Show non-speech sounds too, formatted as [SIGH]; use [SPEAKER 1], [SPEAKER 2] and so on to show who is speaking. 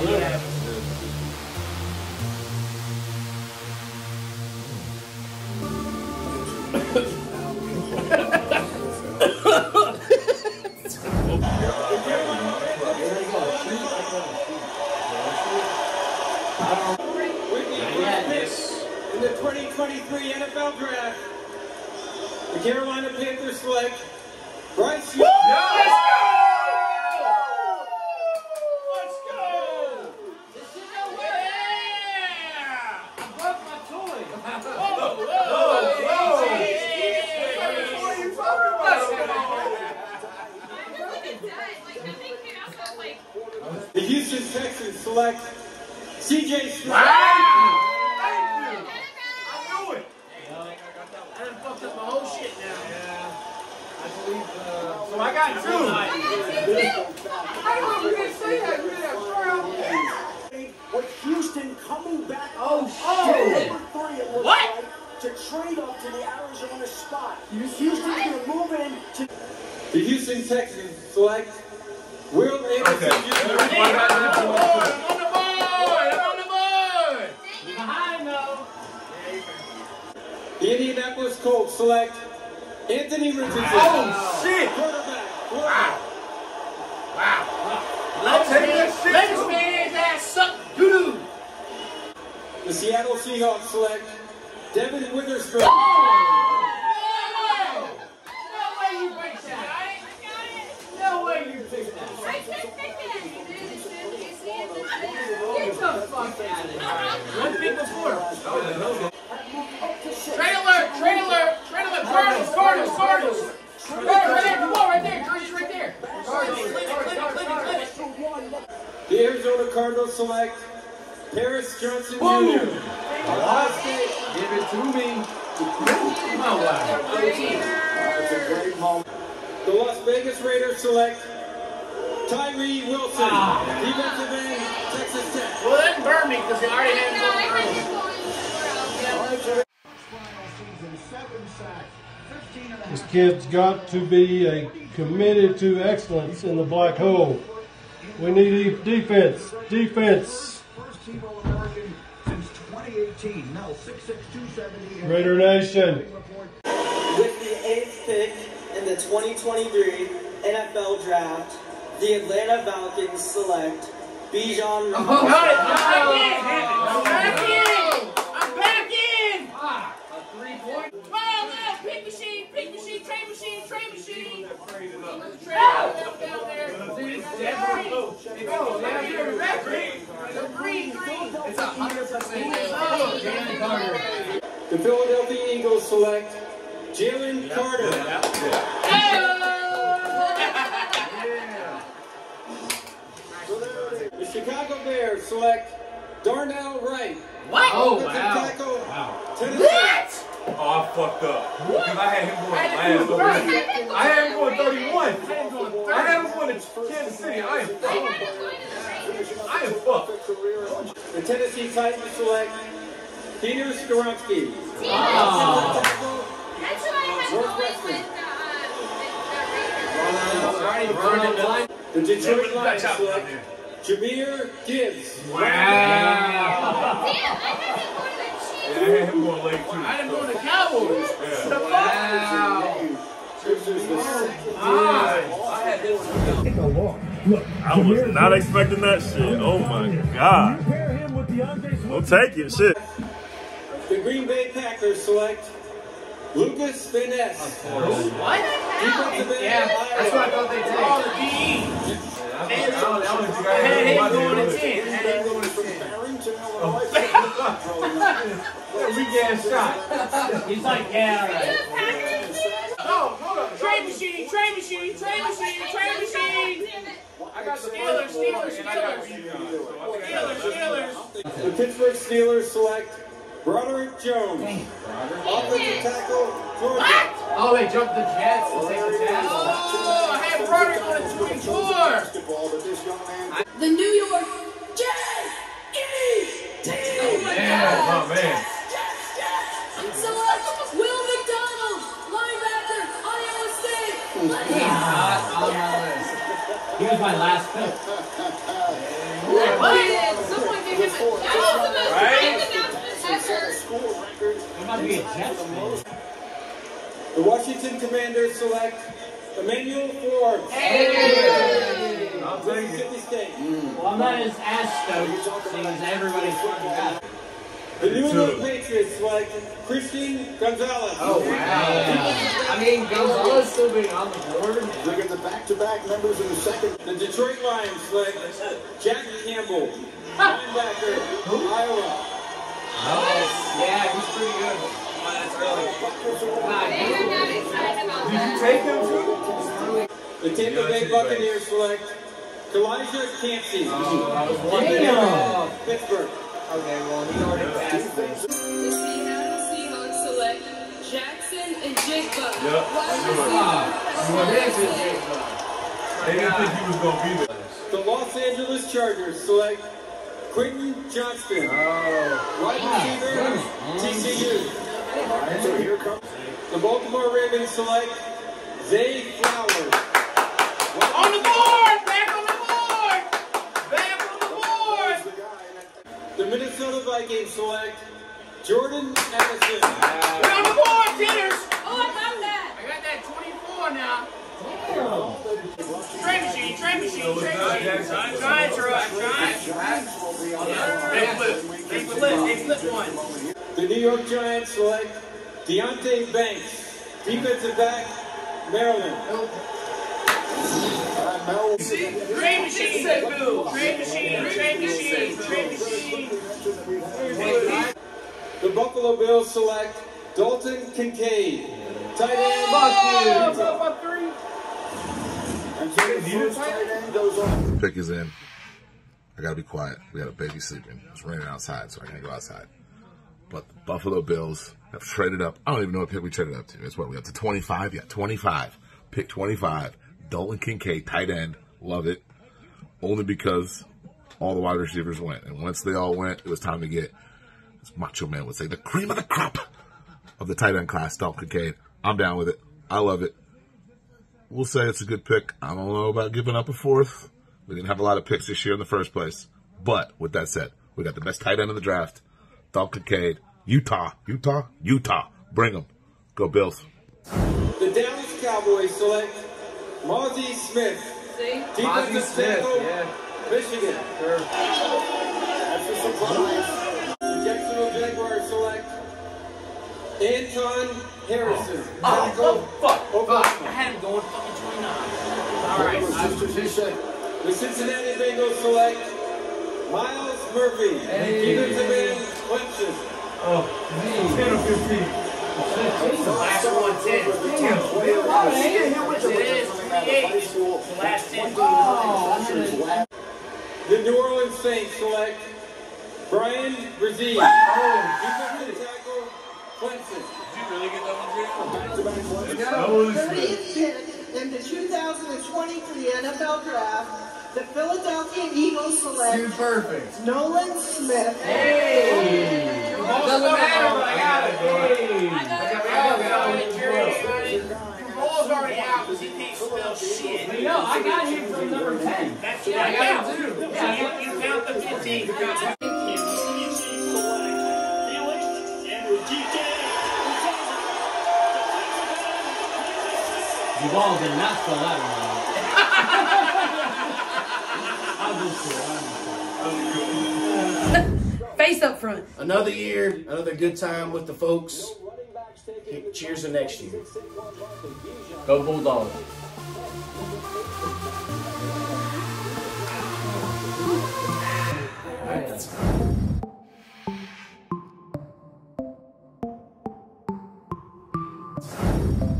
[SPEAKER 1] In CJ Stroud. So I done fucked up my whole shit now. Yeah. I believe
[SPEAKER 2] uh I got two.
[SPEAKER 3] With Houston coming back
[SPEAKER 2] Oh, shit.
[SPEAKER 3] number three, it looks
[SPEAKER 2] What?
[SPEAKER 3] like, to trade up to the Arizona spot. Houston's going to move in to
[SPEAKER 1] The Houston Texans select Will Anderson
[SPEAKER 2] Okay.
[SPEAKER 1] Jr.
[SPEAKER 2] I'm on the board. I'm on the board. I'm on the board.
[SPEAKER 4] Behind though.
[SPEAKER 1] The Indianapolis Colts select Anthony Richardson.
[SPEAKER 2] Oh, shit.
[SPEAKER 1] Quarterback. quarterback.
[SPEAKER 2] I'll take that shit.
[SPEAKER 4] Let this
[SPEAKER 2] too.
[SPEAKER 4] man's ass suck doo
[SPEAKER 1] The Seattle Seahawks select Devon Witherspoon
[SPEAKER 4] way you break that. No way you pick that. Get the fuck out of here. One pick before. Trade alert! Trade alert! Trade alert! Cardinals! Cardinals! Cardinals! Cardinals right there! Come on, right there! Cardinals right there! Cardinals! Clip it! Clip it! Clip it! Clip it!
[SPEAKER 1] The Arizona Cardinals select Paris Johnson
[SPEAKER 2] Boom.
[SPEAKER 1] Jr. Ohio State.
[SPEAKER 2] Give it to me.
[SPEAKER 1] The Las Vegas Raiders select Tyree Wilson. Ah. Defensive end, Texas Tech.
[SPEAKER 4] Well, that burn me because they already had it on early.
[SPEAKER 5] This kid's got to be a committed to excellence in the black hole. We need defense, defense.
[SPEAKER 6] First team All-American since 2018. Now 6'6", 270.
[SPEAKER 5] Raider Nation.
[SPEAKER 7] With the eighth pick in the 2023 NFL Draft, the Atlanta Falcons select Bijan
[SPEAKER 4] I'm
[SPEAKER 7] Robinson.
[SPEAKER 4] back in! I'm back in! A three point. Oh, no! Pick machine, pick machine, trade machine, trade machine. Trade down down there. That green. Oh, down here, that green. The green, green. It's a hundred percent. Oh, Jalen Carter.
[SPEAKER 1] The Philadelphia Eagles select Jalen Carter. The Chicago Bears select Darnell Wright.
[SPEAKER 4] What? Oh, wow.
[SPEAKER 1] tackle,
[SPEAKER 4] Wow.
[SPEAKER 1] Tennessee.
[SPEAKER 4] What?
[SPEAKER 2] Oh, I fucked up. Because I had him going
[SPEAKER 4] I had
[SPEAKER 2] last
[SPEAKER 4] him going
[SPEAKER 2] over here. I had him going 31.
[SPEAKER 4] I had him going
[SPEAKER 2] I had him going to Kansas City. I am fucked. I am fucked.
[SPEAKER 1] The Tennessee Titans select Peter
[SPEAKER 4] Skoronski.
[SPEAKER 1] Tackle,
[SPEAKER 8] That's what I had going with
[SPEAKER 4] Already burned it.
[SPEAKER 1] The Detroit
[SPEAKER 2] Back
[SPEAKER 1] Lions
[SPEAKER 2] out
[SPEAKER 1] select. Jahmyr Gibbs.
[SPEAKER 4] Wow.
[SPEAKER 8] Damn, I had him going to the
[SPEAKER 2] Yeah,
[SPEAKER 8] Chiefs.
[SPEAKER 2] I had him going late too.
[SPEAKER 4] I had him going to Cowboys.
[SPEAKER 2] Yeah.
[SPEAKER 4] Wow.
[SPEAKER 9] I was not expecting that shit. Oh my god. We'll take it, shit.
[SPEAKER 1] The Green Bay Packers select Lukas Van Ness.
[SPEAKER 4] What?
[SPEAKER 1] Defensive end,
[SPEAKER 4] Yeah, that's what I thought they did. Oh, the DE. I had him going to 10. I had him going to 10.
[SPEAKER 2] Weak ass shot.
[SPEAKER 4] He's like, yeah, all right.
[SPEAKER 8] The Packers did?
[SPEAKER 4] Oh, hold on. Trade machine, trade machine, trade machine, trade machine.
[SPEAKER 2] I got
[SPEAKER 4] Steelers, Steelers,
[SPEAKER 2] and I got
[SPEAKER 4] Steelers.
[SPEAKER 2] Bijan, so I think I
[SPEAKER 4] Steelers, Steelers.
[SPEAKER 1] The Pittsburgh Steelers select Broderick Jones. Offensive tackle, Georgia.
[SPEAKER 4] What? Oh, they jumped the Jets to take the Jets. Oh, I had Broderick on a 24.
[SPEAKER 8] The New York exciting announcement ever.
[SPEAKER 4] It might be a Jets fan.
[SPEAKER 1] The Washington Commanders select Emmanuel Forbes.
[SPEAKER 2] I'll take it.
[SPEAKER 1] Mississippi State. Mm.
[SPEAKER 4] Well, I'm not as as stoked, seeing as everybody's fucking got.
[SPEAKER 1] The New England Patriots select Christian Gonzalez.
[SPEAKER 2] Oh, wow. I mean, Gonzalez still being on the board.
[SPEAKER 6] Look at the back-to-back members in the second.
[SPEAKER 1] The Detroit Lions select Jack Campbell, [LAUGHS] linebacker, Iowa.
[SPEAKER 2] Oh, yeah, he's pretty good.
[SPEAKER 8] They are not excited about
[SPEAKER 2] Did you take him too?
[SPEAKER 1] The Tampa Bay Buccaneers select Calijah Kancey,
[SPEAKER 2] Oh, I was wondering.
[SPEAKER 4] Damn.
[SPEAKER 1] Pittsburgh.
[SPEAKER 2] Okay, well, he already passed.
[SPEAKER 10] The Seattle Seahawks select Jaxon and Jigba.
[SPEAKER 9] Yep.
[SPEAKER 10] Wide
[SPEAKER 2] Ah, well, this is. Jigba.
[SPEAKER 9] They didn't think he was going to be there.
[SPEAKER 1] The Los Angeles Chargers select Quentin Johnston,
[SPEAKER 2] Oh.
[SPEAKER 1] wide receiver, TCU.
[SPEAKER 6] So here comes
[SPEAKER 1] The Baltimore Ravens select Zay Flowers.
[SPEAKER 4] On the board! Back on the board! Back on the board!
[SPEAKER 6] the
[SPEAKER 1] Minnesota Vikings select Jordan Addison.
[SPEAKER 4] We're on the board, Titters!
[SPEAKER 8] Oh, I got that.
[SPEAKER 4] I got that 24 now. Train machine, train machine, train machine. Are up, Giants. They flip, they flip, they flip one.
[SPEAKER 1] The New York Giants select Deonte Banks, defensive back, Maryland.
[SPEAKER 4] Train machine, train machine, train machine, train machine.
[SPEAKER 1] The Buffalo Bills select Dalton Kincaid, tight end.
[SPEAKER 2] Oh, Fuck you.
[SPEAKER 11] Pick is in. I gotta be quiet. We got a baby sleeping. It's raining outside, so I can't go outside. But the Buffalo Bills have traded up. I don't even know what pick we traded up to. It's what we up to 25? Yeah, 25. Pick 25. Dalton Kincaid, tight end. Love it. Only because all the wide receivers went. And once they all went, it was time to get, as Macho Man would say, the cream of the crop of the tight end class, Dalton Kincaid. I'm down with it. I love it. We'll say it's a good pick. I don't know about giving up a fourth. We didn't have a lot of picks this year in the first place. But with that said, we got the best tight end of the draft, Dalton Kincaid, Utah, Utah, Utah. Bring them. Go Bills.
[SPEAKER 1] The Dallas Cowboys select Mazi Smith,
[SPEAKER 10] See?
[SPEAKER 1] defensive
[SPEAKER 2] Smith, yeah.
[SPEAKER 1] Michigan.
[SPEAKER 6] That's a surprise.
[SPEAKER 1] Anton Harrison,
[SPEAKER 2] Oh,
[SPEAKER 1] tackle,
[SPEAKER 2] oh, fuck. Fuck. I had him going fucking 29.
[SPEAKER 4] All right,
[SPEAKER 6] That was just his.
[SPEAKER 1] The Cincinnati Bengals select Myles Murphy,
[SPEAKER 2] Hey.
[SPEAKER 1] defensive end, Clemson.
[SPEAKER 2] Oh, 10 or 15.
[SPEAKER 4] last one, 10. It is, 28. The last 10.
[SPEAKER 1] The New Orleans Saints select Bryan Bresee, defensive tackle, Clemson.
[SPEAKER 9] That was
[SPEAKER 3] 30th pick in the 2023 NFL Draft, the Philadelphia Eagles
[SPEAKER 2] Dude,
[SPEAKER 3] select
[SPEAKER 2] perfect.
[SPEAKER 3] Nolan Smith.
[SPEAKER 2] Hey! Doesn't matter, but I got it. Hey!
[SPEAKER 4] I got it. Jerry got it. Ball's already out because he can't spell shit.
[SPEAKER 2] No, I got him from number 10.
[SPEAKER 4] That's
[SPEAKER 2] Yeah, I got him too.
[SPEAKER 4] So you, you count the 15. balls and for that one. [LAUGHS] [LAUGHS]
[SPEAKER 12] Face up front.
[SPEAKER 13] Another year, another good time with the folks. Cheers to next year.
[SPEAKER 2] Go Bulldogs. Thank you.